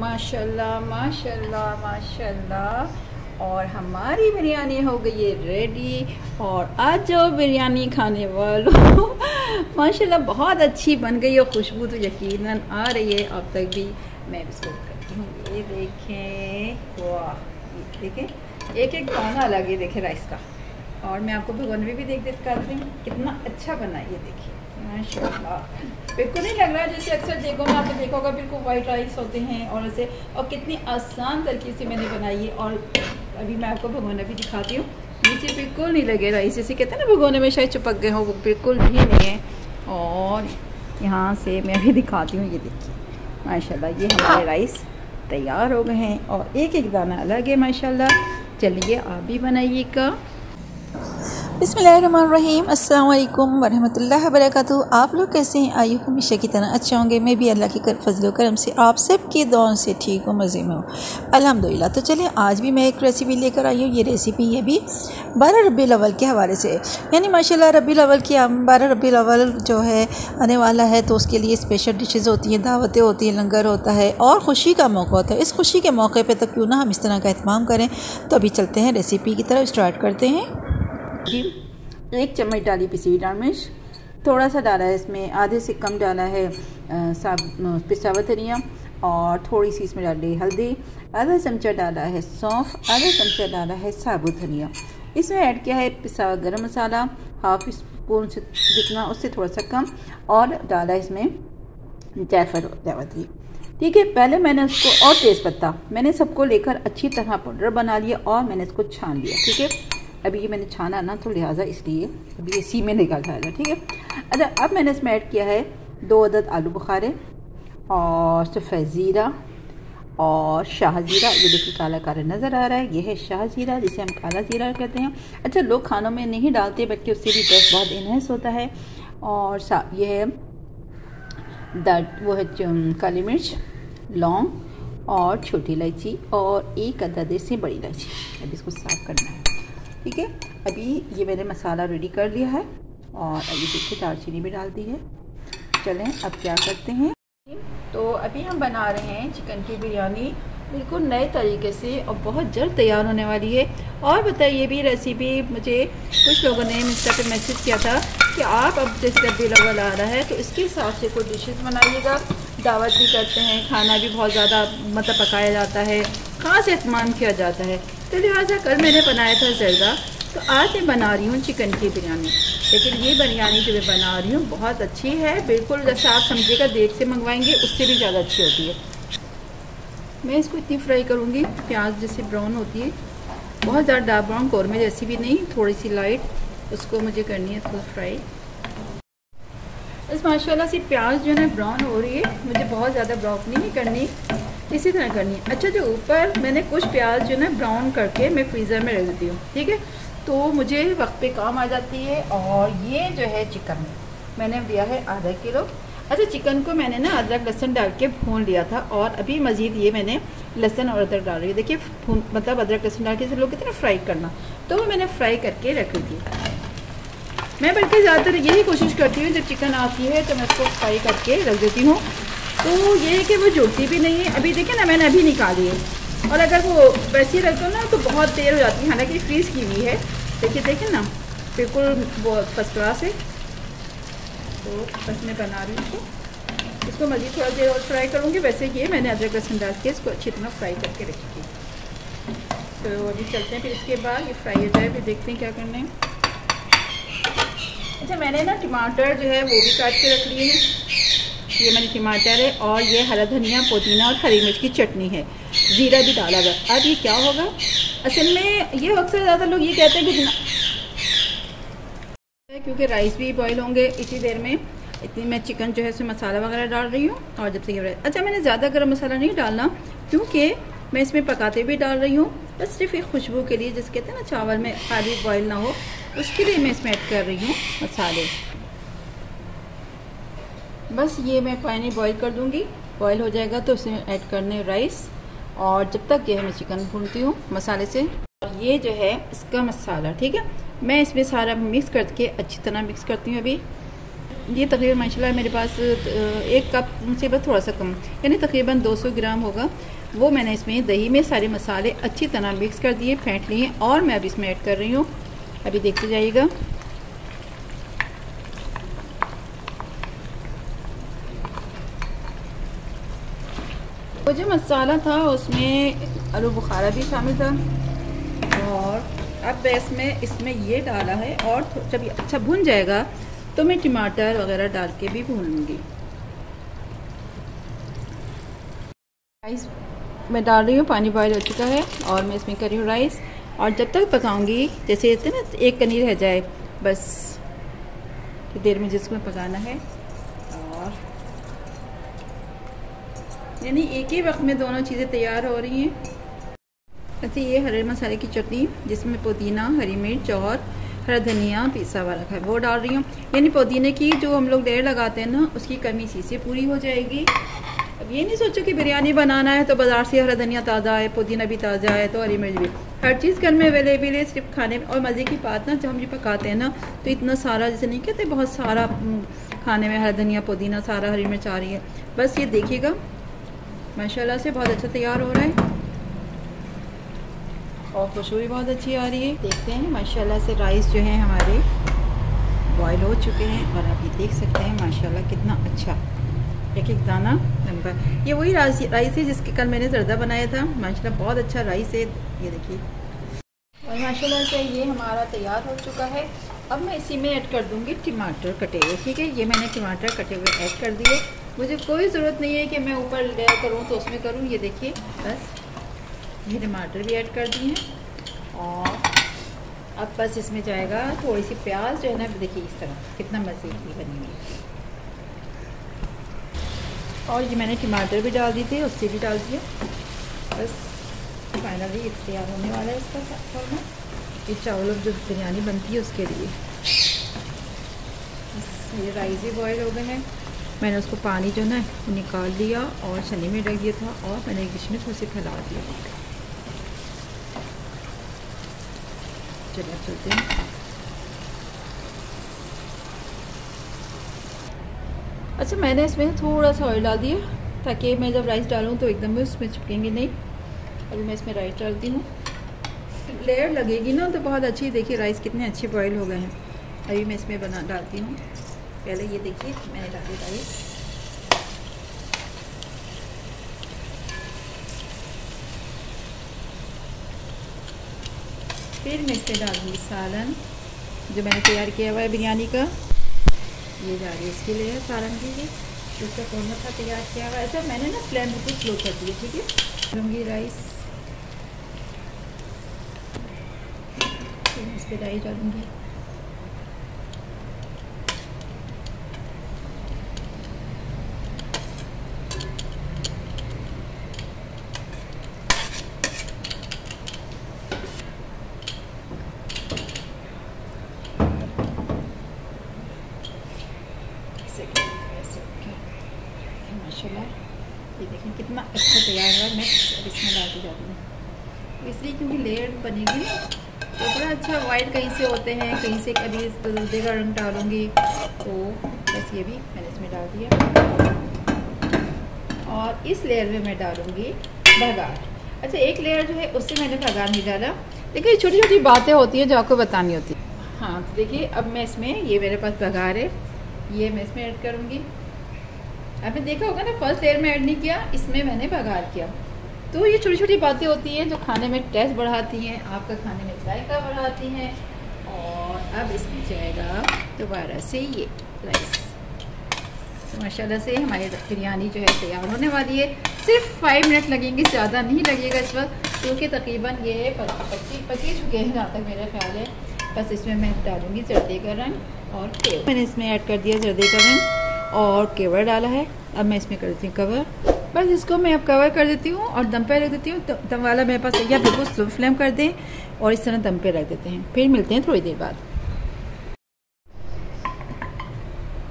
माशाल्लाह माशाल्लाह माशाल्लाह। और हमारी बिरयानी हो गई है रेडी और आज जो बिरयानी खाने वालों, माशाल्लाह बहुत अच्छी बन गई और खुशबू तो यकीनन आ रही है। अब तक भी मैं इसको करती हूँ। ये देखें, वाह देखें। एक एक दाना अलग है, देखें राइस का। और मैं आपको भगवान भी देख देख कर रही हूँ। कितना अच्छा बना ये देखिए बिल्कुल नहीं लग रहा है, जैसे अक्सर देखो, में आपने देखा होगा बिल्कुल वाइट राइस होते हैं और ऐसे और कितनी आसान तरीके से मैंने बनाई है और अभी मैं आपको भगोना भी दिखाती हूँ। नीचे बिल्कुल नहीं लगे राइस जैसे कहते हैं ना भगोने में शायद चिपक गए हो, वो बिल्कुल भी नहीं है। और यहाँ से मैं अभी दिखाती हूँ, ये देखिए। माशाल्लाह, ये हमारे राइस तैयार हो गए हैं और एक एक दाना अलग है, माशाल्लाह। चलिए, आप भी बनाइएगा। बसमीम अल्लाम वरहमतुल्लाह वरकत आप लोग कैसे हैं? आयु हमेशा की तरह अच्छे होंगे। मैं भी अल्लाह के फजल करम से आप सब की दुआओं से ठीक हूँ मज़े में हूँ। अल्हम्दुलिल्लाह। तो चलिए, आज भी मैं एक रेसिपी लेकर आई हूँ। ये रेसिपी ये भी बारह रबी अव्वल के हवाले से यानी माशाल्लाह रबी अव्वल की बारह रबी अव्वल जो है, आने वाला है तो उसके लिए स्पेशल डिशेज़ होती हैं, दावतें होती हैं, लंगर होता है और ख़ुशी का मौका होता है। इस खुशी के मौके पर तो क्यों ना हम इस तरह का अहतमाम करें। तो अभी चलते हैं रेसिपी की तरफ़ स्टार्ट करते हैं। एक चम्मच डाली पिसी हुई लाल मिर्च। थोड़ा सा डाला है इसमें, आधे से कम डाला है पिसावा धनिया और थोड़ी सी इसमें डाली हल्दी। आधा चमचा डाला है सौंफ, आधा चमचा डाला है साबुत धनिया। इसमें ऐड किया है पिसा गरम मसाला, हाफ़ स्पून से जितना, उससे थोड़ा सा कम और डाला है इसमें जायफल जावत्री ठीक है, पहले मैंने उसको और तेज़ पत्ता, मैंने सबको लेकर अच्छी तरह पाउडर बना लिया और मैंने इसको छान लिया, ठीक है? अभी ये मैंने छाना ना तो लिहाजा इसलिए अभी ये सी में निकल जाएगा ठीक है? अच्छा अब मैंने इसमें ऐड किया है दो अदद आलू बुखारे और सफ़ेद ज़ीरा और शाह ज़ीरा। ये देखिए काला काला नज़र आ रहा है। ये है शाह ज़ीरा, जिसे हम काला ज़ीरा कहते हैं। अच्छा लोग खानों में नहीं डालते, बल्कि उससे भी टेस्ट बहुत इनहेंस होता है। और ये है दर्द वो है काली मिर्च, लौंग और छोटी इलायची और एक अदद से बड़ी इलायची। अब इसको साफ़ करना है। ठीक है? अभी ये मैंने मसाला रेडी कर लिया है और अभी देखिए दालचीनी भी डाल दी है। चलें, अब क्या करते हैं? तो अभी हम बना रहे हैं चिकन की बिरयानी। बिल्कुल नए तरीके से और बहुत जल्द तैयार होने वाली है। और बताइए, ये भी रेसिपी मुझे कुछ लोगों ने इंस्टा पे मैसेज किया था कि आप अब जैसे रबी अव्वल आ रहा है तो इसके हिसाब से कोई डिशेस बनाइएगा। दावत भी करते हैं, खाना भी बहुत ज़्यादा मतलब पकाया जाता है। खास एहतमाम किया जाता है। तो लिहाजा कल मैंने बनाया था जरदा। तो आज मैं बना रही हूँ चिकन की बिरयानी। लेकिन ये बिरयानी जो मैं बना रही हूँ, बहुत अच्छी है। बिल्कुल जैसे आप समझिएगा, देख से मंगवाएँगे, उससे भी ज़्यादा अच्छी होती है। मैं इसको इतनी फ्राई करूँगी, प्याज जैसे ब्राउन होती है। बहुत ज़्यादा डार्क ब्राउन कौरमे जैसी भी नहीं थोड़ी सी लाइट, उसको मुझे करनी है थोड़ा फ्राई। इस माशाल्लाह से प्याज जो है ब्राउन हो रही है। मुझे बहुत ज़्यादा ब्राउन नहीं करनी। इसी तरह करनी है। अच्छा जो ऊपर मैंने कुछ प्याज जो है ब्राउन करके मैं फ्रीज़र में रख देती हूँ, ठीक है? तो मुझे वक्त पे काम आ जाती है और ये जो है चिकन मैंने दिया है आधा किलो। अच्छा चिकन को मैंने ना अदरक, लहसन डाल के भून लिया था और अभी मज़ीद ये मैंने लहसन और अदरक डाल रही है। देखिए मतलब अदरक, लहसन डाल के इसे लोग कितना फ्राई करना। तो वो मैंने फ्राई करके रख ली थी। मैं बल्कि ज़्यादातर यही कोशिश करती हूँ, जब चिकन आती है तो मैं उसको फ्राई करके रख देती हूँ। तो ये है कि वो जुड़ती भी नहीं है। अभी देखिए ना, मैंने अभी निकाली है। और अगर वो वैसे ही रख ना तो बहुत देर हो जाती है। हालाँकि फ्रीज़ की हुई है। देखिए देखिए ना, बिल्कुल वो फ़र्स्ट क्लास है। तो बस मैं बना रही हूँ इसको। इसको मज़ीद थोड़ा देर और फ्राई करूँगी। वैसे ये मैंने अदरक लहसुन डाल के इसको अच्छी तरह फ्राई करके रखी तो अभी चलते हैं फिर इसके बाद। ये फ्राई हो जाए, फिर देखते हैं क्या करना है। अच्छा मैंने ना टमाटर जो है, वो भी काट के रख लिए हैं। ये मैंने टमाटर है और ये हरा धनिया, पुदीना और हरी मिर्च की चटनी है। ज़ीरा भी डाला हुआ अब ये क्या होगा? असल में ये अक्सर ज़्यादा लोग ये कहते हैं कि क्योंकि राइस भी बॉयल होंगे इसी देर में। इतनी मैं चिकन जो है इसमें मसाला वगैरह डाल रही हूँ और जब से अच्छा मैंने ज़्यादा गर्म मसाला नहीं डालना, क्योंकि मैं इसमें पकाते भी डाल रही हूँ। बस सिर्फ़ एक खुशबू के लिए जिस कहते हैं ना, चावल में खाली बॉयल ना हो, उसके लिए मैं इसमें ऐड कर रही हूँ मसाले। बस ये मैं पानी बॉईल कर दूँगी। बॉईल हो जाएगा तो इसमें ऐड करने राइस और जब तक ये मैं चिकन भूनती हूँ मसाले से। और ये जो है इसका मसाला, ठीक है? मैं इसमें सारा मिक्स करके अच्छी तरह मिक्स करती हूँ अभी। ये तकरीबन माशाल्लाह मेरे पास एक कप से बस थोड़ा सा कम, यानी तकरीबन 200 ग्राम होगा। वो मैंने इसमें दही में सारे मसाले अच्छी तरह मिक्स कर दिए, फेंट लिए और मैं अब इसमें ऐड कर रही हूँ। अभी देखते जाइएगा। वो जो मसाला था, उसमें आलू बुखारा भी शामिल था। और अब इसमें इसमें ये डाला है, और जब ये अच्छा भुन जाएगा तो मैं टमाटर वगैरह डाल के भी भून लूँगी राइस मैं डाल रही हूँ, पानी बॉयल हो चुका है, और मैं इसमें कर हूँ राइस और जब तक पकाऊँगी, जैसे ना, एक कनी रह जाए, बस। देर में जिसको पकाना है और यानी एक ही वक्त में दोनों चीज़ें तैयार हो रही हैं। अच्छा ये हरे मसाले की चटनी, जिसमें पुदीना, हरी मिर्च और हरा धनिया पीसा हुआ रखा है, वो डाल रही हूँ। यानी पुदीने की जो हम लोग डेढ़ लगाते हैं ना, उसकी कमी इसी से पूरी हो जाएगी। अब ये नहीं सोचो कि बिरयानी बनाना है तो बाज़ार से हरा धनिया ताज़ा है पुदीना भी ताज़ा है तो हरी मिर्च भी। हर चीज़ घर में अवेलेबल है, सिर्फ़ खाने में। और मज़े की बात ना, जब हम ये पकाते हैं ना तो इतना सारा, जैसे नहीं कहते, बहुत सारा खाने में हरा धनिया, पुदीना, सारा हरी मिर्च आ रही है। बस ये देखिएगा माशाल्लाह से बहुत अच्छा तैयार हो रहा है। और खुशबू भी बहुत अच्छी आ रही है। देखते हैं, माशाल्लाह से राइस जो है हमारे बॉयल हो चुके हैं और आप ये देख सकते हैं, माशाल्लाह कितना अच्छा। एक एक दाना नंबर ये वही राइस है जिसके कल मैंने जर्दा बनाया था। माशाल्लाह बहुत अच्छा राइस है। ये देखिए। और माशाल्लाह से ये हमारा तैयार हो चुका है। अब मैं इसी में ऐड कर दूँगी टमाटर कटे हुए, ठीक है? ये मैंने टमाटर कटे हुए ऐड कर दिए। मुझे कोई ज़रूरत नहीं है कि मैं ऊपर लेयर करूँ तो उसमें करूँ, ये देखिए, बस। ये टमाटर भी ऐड कर दिए हैं। और अब बस इसमें जाएगा थोड़ी सी प्याज जो है ना, देखिए इस तरह, कितना मज़े की बनी हुई और ये मैंने टमाटर भी डाल दिए थे, उससे भी डाल दिया बस फाइनली तैयार होने वाला है इसका फॉर्मा ये चावल जो बिरयानी बनती है उसके लिए। ये राइस भी बॉयल हो गए हैं। मैंने उसको पानी जो ना निकाल लिया और छन्नी में रख दिया था और मैंने एक डिश में थोड़ी सी फैला दिया। चलिए चलते हैं। अच्छा मैंने इसमें थोड़ा सा ऑयल डाल दिया ताकि मैं जब राइस डालूँ तो एकदम भी उसमें चिपकेंगे नहीं। अभी मैं इसमें राइस डालती हूँ। लेयर लगेगी ना तो बहुत अच्छी, देखिए राइस कितने अच्छे बॉयल हो गए हैं। अभी मैं इसमें बना डालती हूँ। पहले ये देखिए, मैंने डाली राइस फिर मैं इस पर डालूँगी सालन, जो मैंने तैयार किया हुआ है बिरयानी का। ये जा रही है इसके लिए सालन के लिए। उसका कौन सा तैयार किया हुआ है? ऐसा मैंने ना फ्लेम बिल्कुल स्लो कर दिया, ठीक है? डालूँगी राइस फिर इस पर राइस डालूँगी। माशाल्लाह ये देखें कितना अच्छा तैयार हुआ मैं अब इसमें डालती जाती हूँ। इसलिए क्योंकि लेयर बनेगी ना तो बड़ा अच्छा वाइट कहीं से होते हैं, कहीं से कभी दूधे का रंग डालूँगी। तो बस ये भी मैंने इसमें डाल दिया। और इस लेयर में मैं डालूँगी भगार। अच्छा एक लेयर जो है, उससे मैंने भगार नहीं डाला। देखिए छोटी छोटी बातें होती हैं जो आपको बतानी होती है। हाँ तो देखिए, अब मैं इसमें, ये मेरे पास भगार है। ये मैं इसमें ऐड करूँगी। आपने देखा होगा ना फ़र्स्ट लेयर में ऐड नहीं किया, इसमें मैंने बघार किया। तो ये छोटी छोटी बातें होती हैं जो खाने में टेस्ट बढ़ाती हैं, आपका खाने में जायका बढ़ाती हैं, और अब इसमें जाएगा दोबारा से ये राइस तो माशाल्लाह से हमारी बिरयानी जो है तैयार होने वाली है। सिर्फ़ फाइव मिनट लगेंगे, ज़्यादा नहीं लगेगा इस वक्त, क्योंकि तकरीबन ये पच्चीस पच्चीस चुके हैं जहाँ तक मेरा ख्याल है। बस इसमें मैं डालूँगी जर्दे का रंग और मैंने इसमें ऐड कर दिया जर्दे का रंग। और केवर डाला है। अब मैं इसमें कर देती हूँ कवर बस इसको मैं अब कवर कर देती हूँ और दम पे रख देती हूँ। दम वाला मेरे पास या बिल्कुल स्लो फ्लेम कर दें और इस तरह दम पे रख देते हैं। फिर मिलते हैं थोड़ी देर बाद।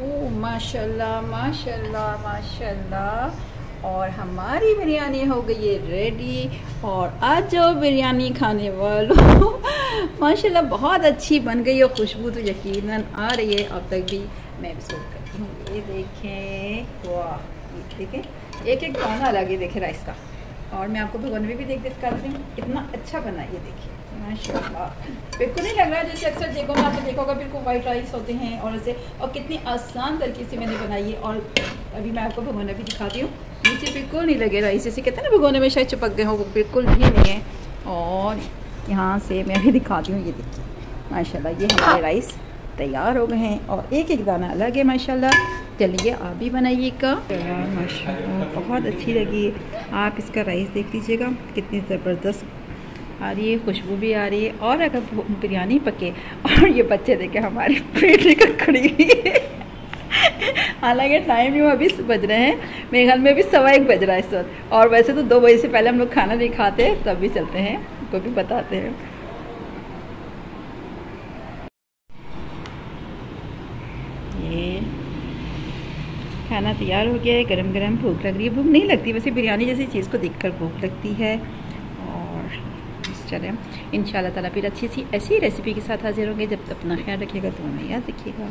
ओ माशाल्लाह माशाल्लाह माशाल्लाह। और हमारी बिरयानी हो गई है रेडी और आज जो बिरयानी खाने वालों, माशाल्लाह बहुत अच्छी बन गई और खुशबू तो यकीनन आ रही है अब तक भी। मैं कर ये देखें, वाह देखें। एक एक दाना अलग ही देखे राइस का। और मैं आपको भगवान में भी देख देख कर रही हूँ इतना अच्छा बना ये देखिए। माशाल्लाह। बिल्कुल नहीं लग रहा है जैसे अक्सर देखो, मैं आपको देखा होगा बिल्कुल वाइट राइस होते हैं और ऐसे, और कितनी आसान तरीके से मैंने बनाई है। और अभी मैं आपको भगवाना भी दिखाती हूँ, नीचे बिल्कुल नहीं लगे राइस जैसे कहते हैं ना भगवाने में शायद चिपक गए हो, वो बिल्कुल भी नहीं है। और यहाँ से मैं भी दिखाती हूँ, ये देखिए। माशाल्लाह, ये हमारे राइस तैयार हो गए हैं और एक एक दाना अलग है, माशाल्लाह। चलिए, आप भी बनाइएगा माशाल्लाह, बहुत अच्छी लगी। आप इसका राइस देख लीजिएगा, कितनी ज़बरदस्त। आ रही है, खुशबू भी आ रही है। और अगर बिरयानी पके, और ये बच्चे देखे, हमारी पेट लेकर खड़ी हालाँकि टाइम यूँ अभी बज रहे हैं। मेरे ख्याल में अभी सवा एक बज रहा है इस वक्त। और वैसे तो दो बजे से पहले हम लोग खाना नहीं खाते, तब भी चलते हैं को भी बताते हैं ये खाना तैयार हो गया है गरम गरम भूख लग रही है। भूख नहीं लगती, वैसे बिरयानी जैसी चीज़ को देखकर भूख लगती है। और चलें इन ताला फिर अच्छी सी ऐसी रेसिपी के साथ हाजिर होंगे। जब तक अपना ख्याल रखिएगा तो हमें याद रखिएगा।